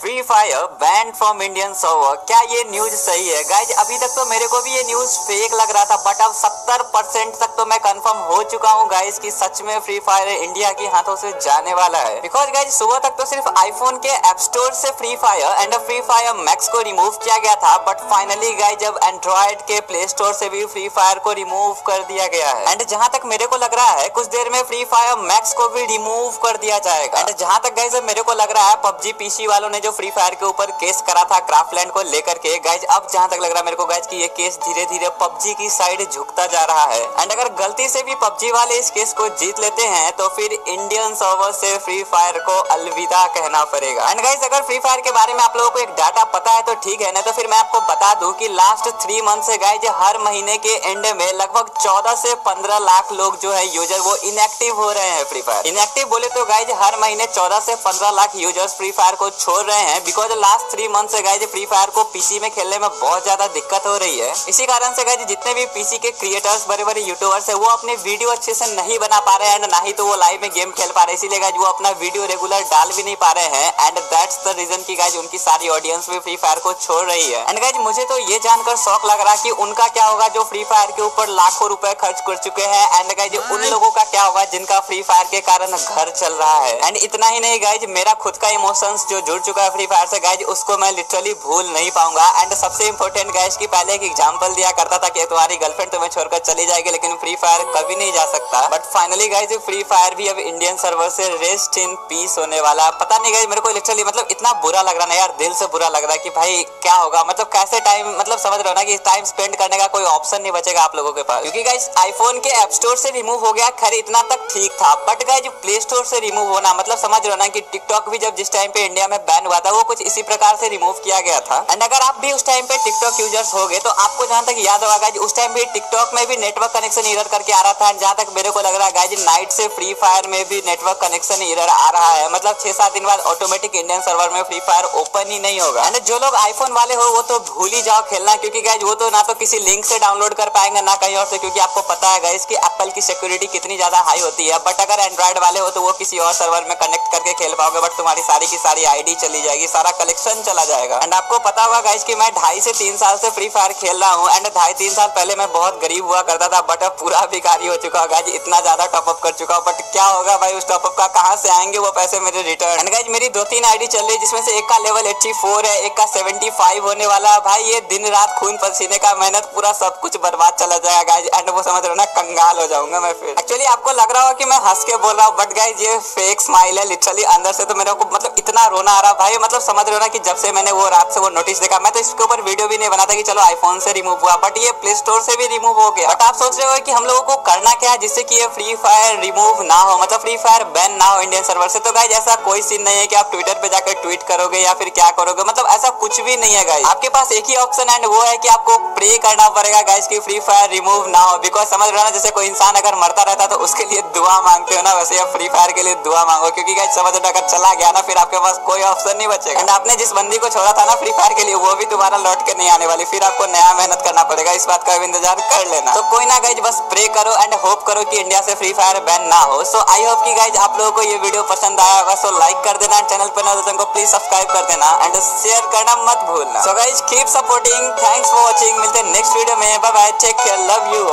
Free Fire banned from Indian server क्या ये news सही है? गाइज़ अभी तक तो मेरे को भी ये न्यूज़ फेक लग रहा था बट अब सत्तर परसेंट तक तो मैं कंफर्म हो चुका हूँ गाइज़ कि सच में फ्री फायर इंडिया के हाथों से जाने वाला है। बिकॉज़ गाइज़ सुबह तक तो सिर्फ़ आईफोन के एप स्टोर से Free Fire and Free Fire Max को रिमूव किया गया था बट फाइनली गाइज़ जब एंड्रॉइड के प्ले स्टोर से भी फ्री फायर को रिमूव कर दिया गया है। एंड जहाँ तक मेरे को लग रहा है, कुछ देर में फ्री फायर मैक्स को भी रिमूव कर दिया जाएगा। एंड जहाँ तक गाइज़ मेरे को लग रहा है, पबजी पीसी वालों ने जो फ्री फायर के ऊपर केस करा था क्राफ्टलैंड को लेकर के गाइज़ अब जहाँ तक लग रहा है मेरे को गाइज़ की ये केस धीरे धीरे पबजी की साइड झुकता जा रहा है। एंड अगर गलती से भी पबजी वाले इस केस को जीत लेते हैं तो फिर इंडियन सर्वर से फ्री फायर को अलविदा कहना पड़ेगा। एंड गाइज़ अगर फ्री फायर के बारे में आप लोगों को एक डाटा पता है तो ठीक है ना तो फिर मैं आपको बता दूँ कि लास्ट थ्री मंथ से गाइज़ हर महीने के एंड में लगभग 14 से 15 लाख लोग जो है यूज़र वो इनएक्टिव हो रहे हैं फ्री फायर इनएक्टिव बोले तो गाइज़ हर महीने 14 से 15 लाख यूज़र्स फ्री फायर को छोड़ रहे बिकॉज़ लास्ट थ्री मंथ से गाइज़ फ्री फायर को पीसी में खेलने में बहुत ज़्यादा दिक्कत हो रही है। इसी कारण से गाइज़ जितने भी पीसी के क्रिएटर्स बड़े बड़े यूट्यूबर्स है वो अपने वीडियो अच्छे से नहीं बना पा रहे हैं एंड ना ही तो वो लाइव में गेम खेल पा रहे इसीलिए गाइज़ वो अपना वीडियो रेगुलर डाल भी नहीं पा रहे हैं एंड दैट्स द रीजन की गाइज़ उनकी सारी ऑडियंस भी फ्री फायर को छोड़ रही है। एंड गाइज़ मुझे तो ये जानकर शौक लग रहा है की उनका क्या होगा जो फ्री फायर के ऊपर लाखों रुपए खर्च कर चुके हैं एंड गाइज़ उन लोगों का क्या होगा जिनका फ्री फायर के कारण घर चल रहा है। एंड इतना ही नहीं गाइज़ मेरा खुद का इमोशंस जो जुड़ चुका है फ्री फायर से गाइज़ उसको मैं लिटरली भूल नहीं पाऊँगा। एंड सबसे इंपॉर्टेंट गाइज़ की पहले एक एग्ज़ाम्पल दिया करता था कि तुम्हारी गर्लफ्रेंड तुम्हें छोड़कर चली जाएगी, लेकिन फ्री फायर कभी नहीं जा सकता। But finally guys Free Fire भी अब इंडियन सर्वर से रेस्ट इन पीस होने वाला। है पता नहीं गाइज़ मेरे को लिटरली मतलब इतना बुरा लग रहा है यार, दिल से बुरा लग रहा है कि भाई क्या होगा? मतलब कैसे टाइम मतलब समझ रहे हो ना कि टाइम स्पेंड करने का कोई ऑप्शन नहीं बचेगा आप लोगों के पास। क्योंकि गाइज़ आईफोन के एप स्टोर से रिमूव हो गया, खैर इतना तक ठीक था। बट गाइज़ प्ले स्टोर से रिमूव होना मतलब समझ रहे हो ना कि टिकटॉक भी जब जिस टाइम पे इंडिया में बैन हुआ था, वो कुछ इसी प्रकार से रिमूव किया गया था। एंड अगर आप भी उस टाइम पे टिकटॉक यूज़र्स हो गए तो आपको जहाँ तक याद होगा गाइज़ उस टाइम भी टिकटॉक में भी नेटवर्क कनेक्शन इरर करके आ रहा था। जहाँ तक मेरे को लग रहा है गाइज़ नाइट से फ्री फायर में भी नेटवर्क कनेक्शन इरर आ रहा है। मतलब छह सात दिन बाद ऑटोमेटिक इंडियन सर्वर में फ्री फायर ओपन ही नहीं होगा। एंड जो लोग आईफोन वाले हो, वो तो भूल ही जाओ खेलना, क्योंकि गाइज़ वो तो ना तो किसी लिंक से डाउनलोड कर पाएँगे, ना कहीं और से, क्योंकि आपको पता है गाइज़ कि एप्पल की सिक्योरिटी कितनी ज़्यादा हाई होती है। बट अगर एंड्रॉइड वाले हो तो वो किसी और सर्वर में कनेक्ट करके खेल पाओगे। बट तुम्हारी सारी की सारी आईडी चली जाएगी, सारा कलेक्शन चला जाएगा। एंड आपको पता होगा गाइज़ की मैं ढाई से तीन साल से फ्री फायर खेल रहा हूँ एंड ढाई तीन साल पहले मैं बहुत गरीब हुआ करता था बट अब पूरा भिखारी हो चुका होगा इतना ज़्यादा टॉपअप कर चुका हूँ। बट क्या होगा भाई, उस टॉपअप का कहाँ से आएँगे वो पैसे मेरे रिटर्न एंड गाइज़ मेरी दो तीन आईडी चल रही है, जिसमें से एक का लेवल एट्टी है, एक का सेवेंटी होने वाला है। भाई, ये दिन रात खून पसीने का मेहनत, पूरा सब कुछ बर्बाद चला जाएगा गाइज़ एंड वो समझ रहे ना, कंगाल हो जाऊँगा मैं फिर। एक्चुअली आपको लग रहा होगा कि मैं हंस के बोल रहा हूँ बट गाइज़ ये फेक स्माइल है लिटरली अंदर से तो मेरे को मतलब इतना रोना आ रहा भाई मतलब समझ रहे हो ना कि जब से मैंने वो रात से वो नोटिस देखा, मैं तो इसके ऊपर वीडियो भी नहीं बना था कि चलो आईफोन से रिमूव हुआ बट ये प्ले स्टोर से भी रिमूव हो गया। बट आप सोच रहे हो कि हम लोगों को करना क्या है जिससे कि ये फ्री फायर रिमूव ना हो? मतलब फ्री फायर बैन ना हो इंडियन सर्वर से? तो गाइज़ ऐसा कोई सीन नहीं है कि आप ट्विटर पे जाकर ट्वीट करोगे या फिर क्या करोगे? मतलब ऐसा कुछ भी नहीं है गाइज़ आपके पास एक ही ऑप्शन एंड वो है कि आपको प्रे करना पड़ेगा गाइज़ की फ्री फायर रिमूव ना हो. बिकॉज़ समझ रहे ना, जैसे कोई इंसान अगर मरता रहता तो उसके लिए दुआ मांगते हो ना, वैसे आप फ्री फायर के लिए दुआ मांगो. क्योंकि गाइज़ समझ रहे अगर चला गया ना, फिर आपके पास कोई ऑप्शन नहीं बचेगा. एंड आपने जिस बंदी को छोड़ा था ना फ्री फायर के लिए, वो भी दोबारा लौट के नहीं आने वाली. फिर आपको नया मेहनत करना पड़ेगा. इस बात का भी इंतज़ार कर लेना. तो कोई ना गाइज़ बस प्रे करो एंड होप करो कि इंडिया से फ्री फायर बैन ना हो. सो आई होप कि गाइज़ आप लोगों को ये वीडियो पसंद आया होगा. सो लाइक कर देना. चैनल पर ना तो प्लीज़ सब्सक्राइब कर देना. एंड शेयर करना मत भूलना। So guys keep supporting thanks for watching मिलते हैं नेक्स्ट वीडियो में। Bye bye take care love you